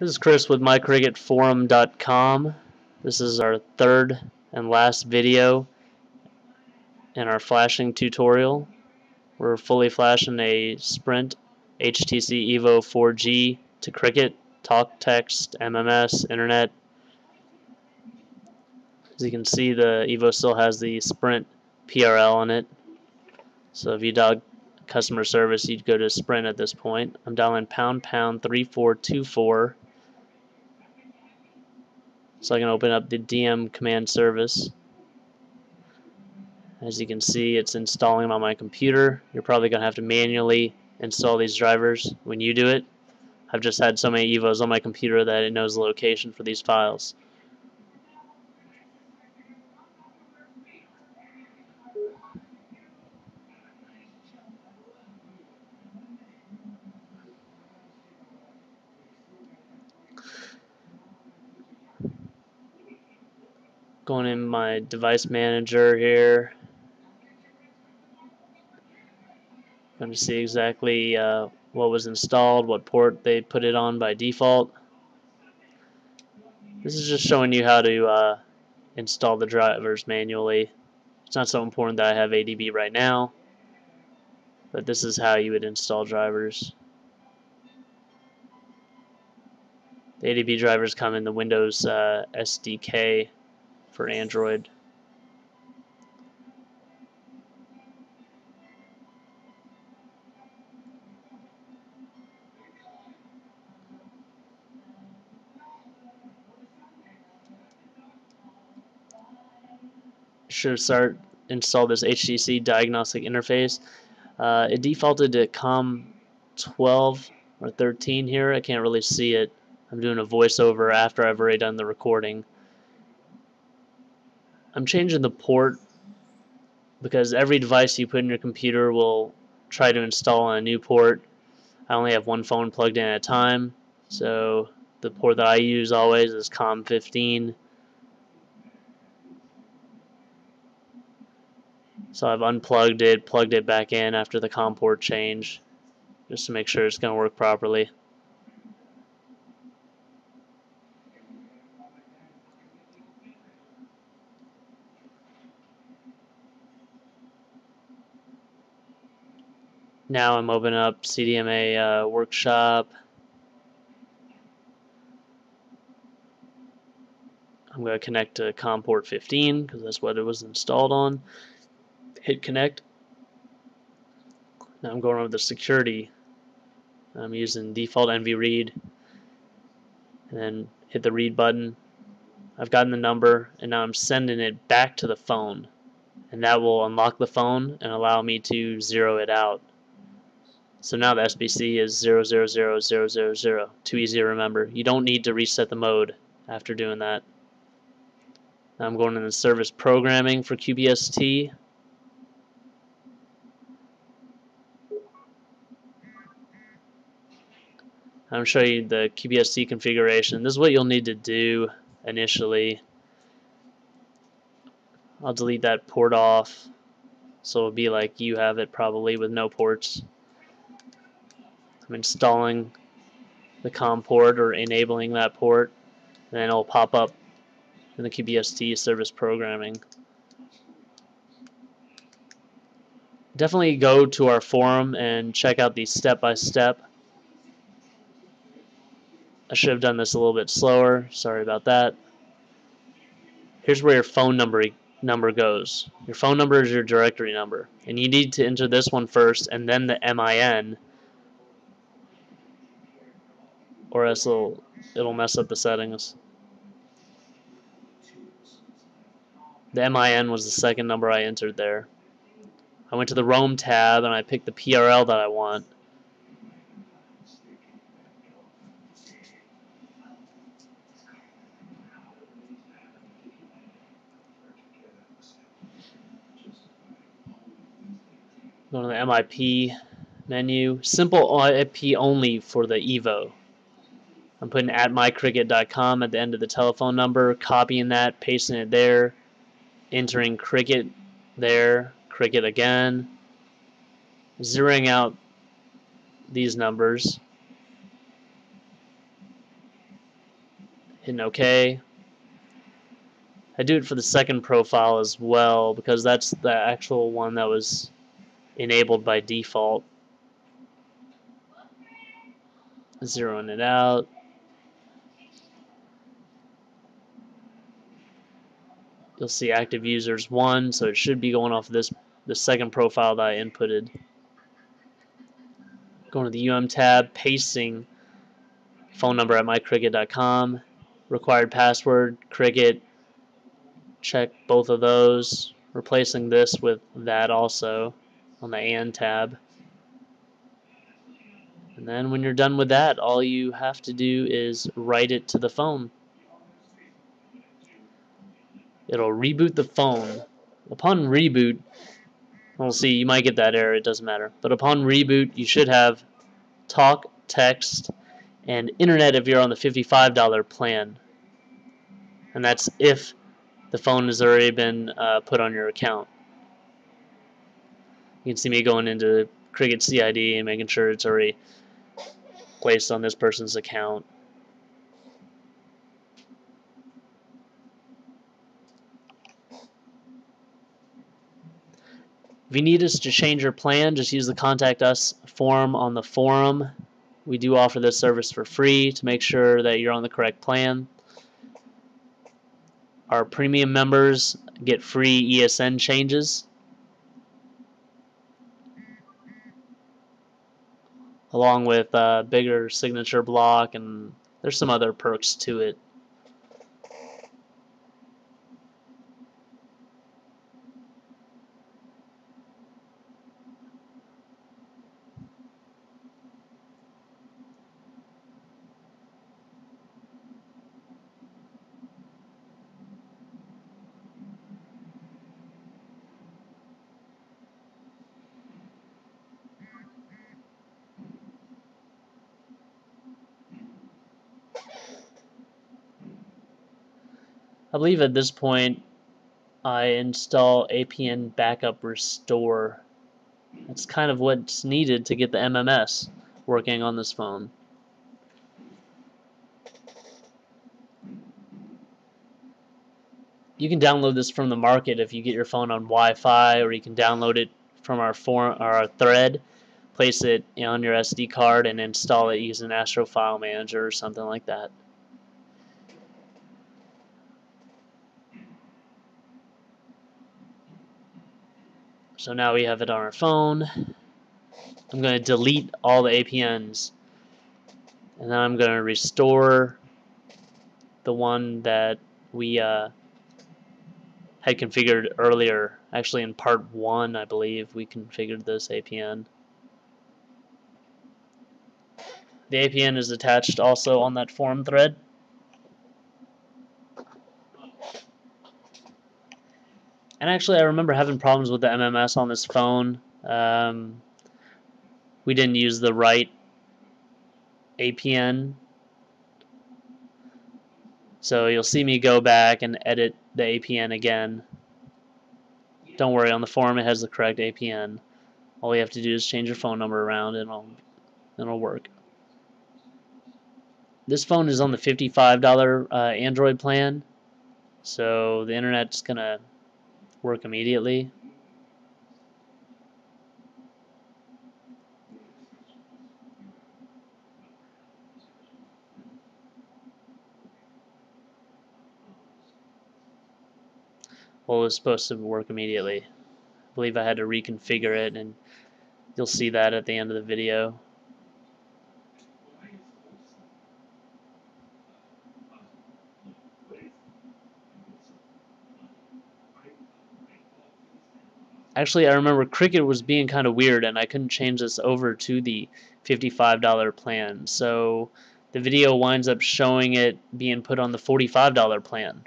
This is Chris with mycricketforum.com. This is our third and last video in our flashing tutorial. We're fully flashing a Sprint HTC Evo 4G to Cricket, talk, text, MMS, internet. As you can see, the Evo still has the Sprint PRL on it. So if you dial customer service, you'd go to Sprint at this point. I'm dialing pound pound 3424 so I can open up the DM command service. As you can see, it's installing on my computer. You're probably going to have to manually install these drivers when you do it. I've just had so many EVOs on my computer that it knows the location for these files. Going in my device manager here. Going to see exactly uh, what was installed, what port they put it on by default. This is just showing you how to uh, install the drivers manually. It's not so important that I have ADB right now, but this is how you would install drivers. The ADB drivers come in the Windows uh, SDK for Android. Should start install this HTC diagnostic interface. Uh, it defaulted to COM12 or 13 here. I can't really see it. I'm doing a voiceover after I've already done the recording. I'm changing the port because every device you put in your computer will try to install on a new port. I only have one phone plugged in at a time, so the port that I use always is COM15. So I've unplugged it, plugged it back in after the COM port change, just to make sure it's going to work properly. Now I'm opening up CDMA uh, workshop. I'm going to connect to COM port 15 because that's what it was installed on. Hit connect. Now I'm going over the security. I'm using default NVRead. And then hit the read button. I've gotten the number and now I'm sending it back to the phone. And that will unlock the phone and allow me to zero it out. So now the SPC is 000000. Too easy to remember. You don't need to reset the mode after doing that. Now I'm going into the service programming for QPST. I'm show you the QPST configuration. This is what you'll need to do initially. I'll delete that port off so it'll be like you have it probably with no ports. I'm installing the COM port or enabling that port and then it'll pop up in the QPST service programming. Definitely go to our forum and check out the step-by-step. -step. I should have done this a little bit slower. Sorry about that. Here's where your phone number number goes. Your phone number is your directory number. And you need to enter this one first and then the MIN or else it'll, it'll mess up the settings. The MIN was the second number I entered there. I went to the Roam tab and I picked the PRL that I want. Go to the MIP menu. Simple IP only for the Evo. I'm putting at mycricket.com at the end of the telephone number, copying that, pasting it there, entering cricket there, cricket again, zeroing out these numbers. hitting OK. I do it for the second profile as well because that's the actual one that was enabled by default. Zeroing it out. You'll see active users 1, so it should be going off this the second profile that I inputted. Going to the UM tab, pasting phone number at mycricket.com, required password, cricket, check both of those, replacing this with that also on the AND tab. And then when you're done with that, all you have to do is write it to the phone. It'll reboot the phone. Upon reboot, we'll see, you might get that error, it doesn't matter. But upon reboot, you should have talk, text, and internet if you're on the $55 plan. And that's if the phone has already been uh, put on your account. You can see me going into Cricket CID and making sure it's already placed on this person's account. If you need us to change your plan, just use the Contact Us form on the forum. We do offer this service for free to make sure that you're on the correct plan. Our premium members get free ESN changes. Along with a uh, bigger signature block and there's some other perks to it. I believe at this point I install APN Backup Restore. That's kind of what's needed to get the MMS working on this phone. You can download this from the market if you get your phone on Wi-Fi, or you can download it from our forum, our thread, place it on your SD card, and install it using Astro File Manager or something like that. So now we have it on our phone. I'm going to delete all the APNs. And then I'm going to restore the one that we uh, had configured earlier. Actually in part 1 I believe we configured this APN. The APN is attached also on that forum thread. And actually, I remember having problems with the MMS on this phone. Um, we didn't use the right APN. So you'll see me go back and edit the APN again. Don't worry, on the forum it has the correct APN. All you have to do is change your phone number around and it'll, it'll work. This phone is on the $55 uh, Android plan. So the internet's going to work immediately. Well, it was supposed to work immediately. I believe I had to reconfigure it and you'll see that at the end of the video. Actually, I remember Cricket was being kind of weird and I couldn't change this over to the $55 plan. So the video winds up showing it being put on the $45 plan.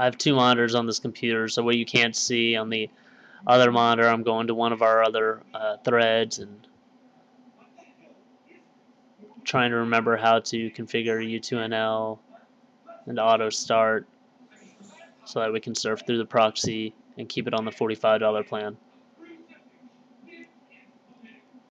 I have two monitors on this computer, so what you can't see on the other monitor, I'm going to one of our other uh, threads and trying to remember how to configure U2NL and auto start so that we can surf through the proxy and keep it on the $45 plan.